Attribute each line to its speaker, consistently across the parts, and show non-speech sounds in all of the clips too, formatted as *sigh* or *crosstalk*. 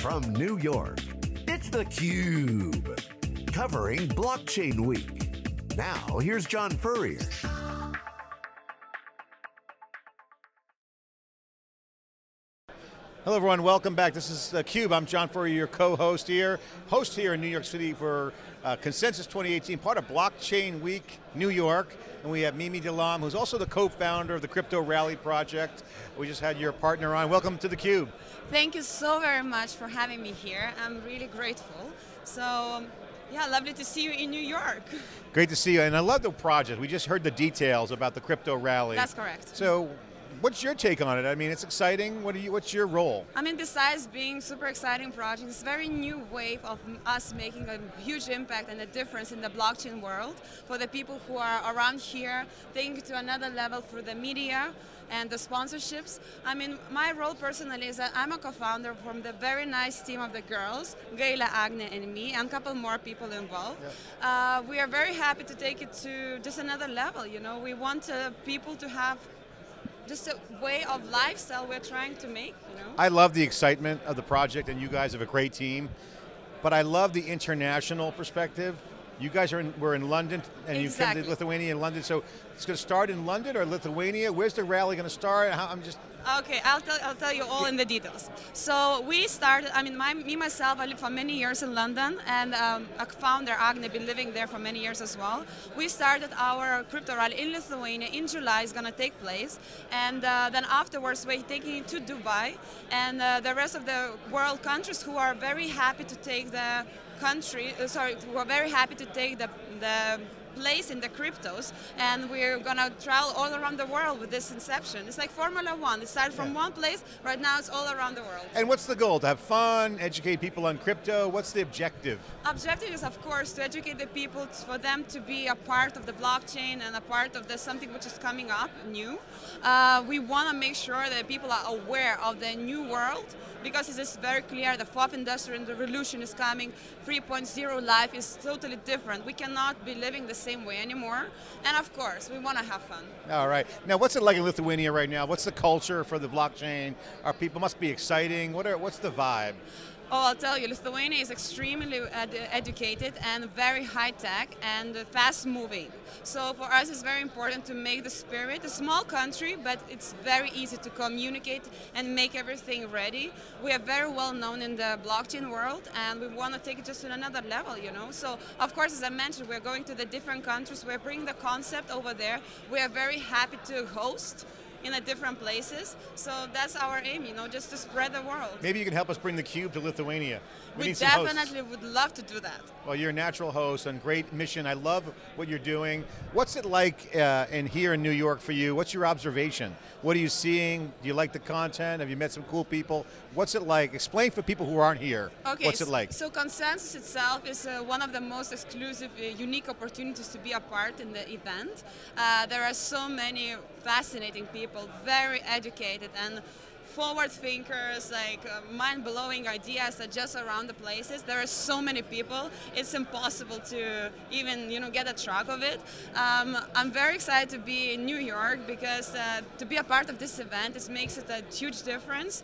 Speaker 1: from New York, it's theCUBE. Covering Blockchain Week. Now, here's John Furrier.
Speaker 2: Hello everyone, welcome back. This is theCUBE. I'm John Furrier, your co-host here. Host here in New York City for uh, Consensus 2018, part of Blockchain Week New York. And we have Mimi Delam, who's also the co-founder of the Crypto Rally Project. We just had your partner on. Welcome to theCUBE.
Speaker 3: Thank you so very much for having me here. I'm really grateful. So, yeah, lovely to see you in New York.
Speaker 2: Great to see you, and I love the project. We just heard the details about the Crypto Rally.
Speaker 3: That's correct.
Speaker 2: So, What's your take on it? I mean, it's exciting. What you, what's your role?
Speaker 3: I mean, besides being super exciting project, it's a very new wave of us making a huge impact and a difference in the blockchain world for the people who are around here, taking it to another level through the media and the sponsorships. I mean, my role personally is that I'm a co-founder from the very nice team of the girls, Gaila, Agne, and me, and a couple more people involved. Yep. Uh, we are very happy to take it to just another level. You know, we want uh, people to have just a way of lifestyle we're trying to make. You know?
Speaker 2: I love the excitement of the project, and you guys have a great team. But I love the international perspective. You guys are in, we're in London, and exactly. you came to Lithuania and London. So it's going to start in London or Lithuania. Where's the rally going to start? I'm just
Speaker 3: Okay, I'll tell, I'll tell you all in the details. So we started, I mean, my, me myself, I lived for many years in London, and um, a founder, Agne, been living there for many years as well. We started our crypto rally in Lithuania in July, it's going to take place, and uh, then afterwards we're taking it to Dubai, and uh, the rest of the world countries who are very happy to take the country, uh, sorry, who are very happy to take the, the place in the cryptos, and we're gonna travel all around the world with this inception. It's like Formula One. It started from yeah. one place, right now it's all around the world.
Speaker 2: And what's the goal? To have fun, educate people on crypto? What's the objective?
Speaker 3: Objective is, of course, to educate the people, for them to be a part of the blockchain and a part of the something which is coming up new. Uh, we want to make sure that people are aware of the new world because it is very clear the fourth industrial revolution is coming. 3.0 life is totally different. We cannot be living the same way anymore. And of course, we want to have fun.
Speaker 2: All right. Now, what's it like in Lithuania right now? What's the culture for the blockchain? Our people must be exciting. What are, what's the vibe?
Speaker 3: Oh, I'll tell you, Lithuania is extremely ed educated and very high tech and fast moving. So for us, it's very important to make the spirit a small country, but it's very easy to communicate and make everything ready. We are very well known in the blockchain world, and we want to take it just to another level, you know. So of course, as I mentioned, we're going to the different countries. We're bringing the concept over there. We are very happy to host in a different places. So that's our aim, you know, just to spread the world.
Speaker 2: Maybe you can help us bring the cube to Lithuania.
Speaker 3: We, we definitely would love to do that.
Speaker 2: Well, you're a natural host and great mission. I love what you're doing. What's it like uh, in here in New York for you? What's your observation? What are you seeing? Do you like the content? Have you met some cool people? What's it like? Explain for people who aren't here.
Speaker 3: Okay,
Speaker 2: What's it like?
Speaker 3: So Consensus itself is uh, one of the most exclusive, uh, unique opportunities to be a part in the event. Uh, there are so many fascinating people, very educated and forward thinkers, like uh, mind-blowing ideas that just around the places. There are so many people, it's impossible to even you know get a track of it. Um, I'm very excited to be in New York because uh, to be a part of this event, it makes it a huge difference.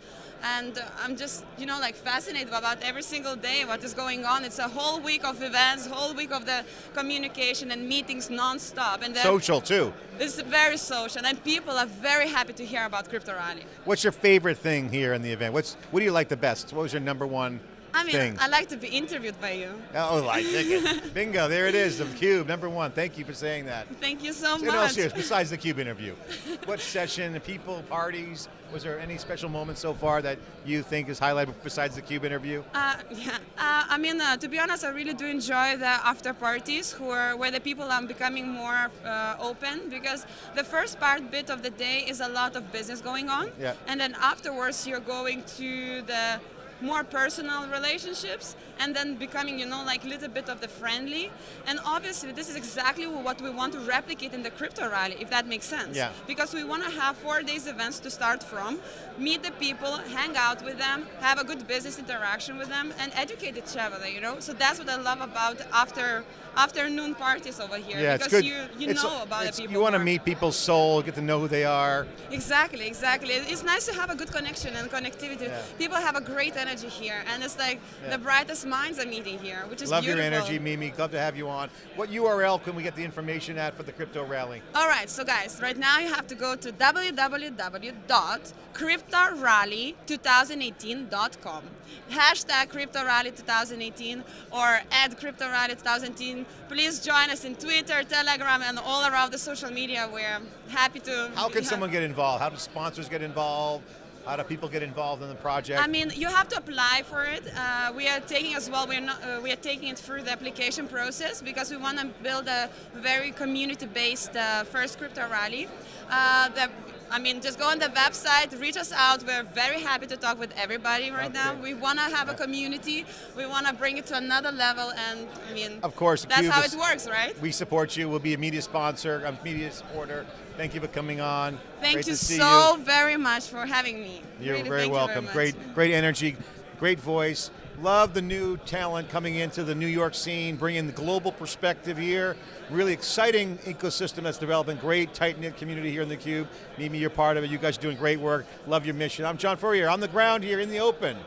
Speaker 3: And I'm just you know like fascinated about every single day what is going on. It's a whole week of events, whole week of the communication and meetings non-stop. And
Speaker 2: social too.
Speaker 3: It's very social, and people are very happy to hear about Crypto Rally.
Speaker 2: What's your favorite thing here in the event? What's what do you like the best? What was your number one
Speaker 3: I mean,
Speaker 2: thing.
Speaker 3: I like to be interviewed by you.
Speaker 2: Oh, like it. *laughs* Bingo, there it is, the Cube, number one. Thank you for saying that.
Speaker 3: Thank you so much.
Speaker 2: In all seriousness, besides the Cube interview, *laughs* what session, people, parties, was there any special moment so far that you think is highlighted besides the Cube interview?
Speaker 3: Uh, yeah, uh, I mean, uh, to be honest, I really do enjoy the after parties who are, where the people are becoming more uh, open because the first part bit of the day is a lot of business going on.
Speaker 2: Yeah.
Speaker 3: And then afterwards you're going to the more personal relationships and then becoming, you know, like a little bit of the friendly. And obviously, this is exactly what we want to replicate in the crypto rally, if that makes sense.
Speaker 2: Yeah.
Speaker 3: Because we want to have four days events to start from, meet the people, hang out with them, have a good business interaction with them, and educate each other, you know? So that's what I love about after afternoon parties over here
Speaker 2: yeah,
Speaker 3: because
Speaker 2: it's good.
Speaker 3: you, you
Speaker 2: it's,
Speaker 3: know about the people.
Speaker 2: You want to meet people's soul, get to know who they are.
Speaker 3: Exactly, exactly. It's nice to have a good connection and connectivity. Yeah. People have a great energy here, and it's like
Speaker 2: Yeah.
Speaker 3: the brightest minds are meeting here, which is
Speaker 2: Love
Speaker 3: beautiful.
Speaker 2: your energy, Mimi. Love to have you on. What URL can we get the information at for the crypto rally?
Speaker 3: All right, so guys, right now you have to go to www.cryptorally2018.com. Hashtag CryptoRally2018 or add CryptoRally2018. Please join us in Twitter, Telegram, and all around the social media. We're happy to.
Speaker 2: How can someone get involved? How do sponsors get involved? How do people get involved in the project?
Speaker 3: I mean, you have to apply for it. Uh, we are taking as well. We're not. Uh, we are taking it through the application process because we want to build a very community-based uh, first crypto rally. Uh, the, I mean, just go on the website, reach us out. We're very happy to talk with everybody right now. We want to have a community. We want to bring it to another level, and I mean,
Speaker 2: Of course,
Speaker 3: that's how it works, right?
Speaker 2: we support you. We'll be a media sponsor, a media supporter. Thank you for coming on.
Speaker 3: Thank
Speaker 2: Great
Speaker 3: you so
Speaker 2: you.
Speaker 3: very much for having me.
Speaker 2: You're
Speaker 3: Really,
Speaker 2: very
Speaker 3: thank you
Speaker 2: welcome. great, great energy, great voice. Love the new talent coming into the New York scene, bringing the global perspective here. Really exciting ecosystem that's developing. Great tight knit community here in the Cube. Mimi, you're part of it. You guys are doing great work. Love your mission. I'm John Furrier. On the ground here in the open,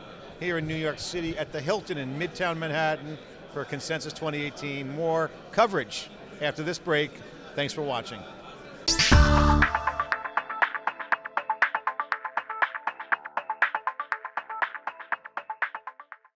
Speaker 2: here in New York City at the Hilton in Midtown Manhattan for Consensus 2018. More coverage after this break. Thanks for watching.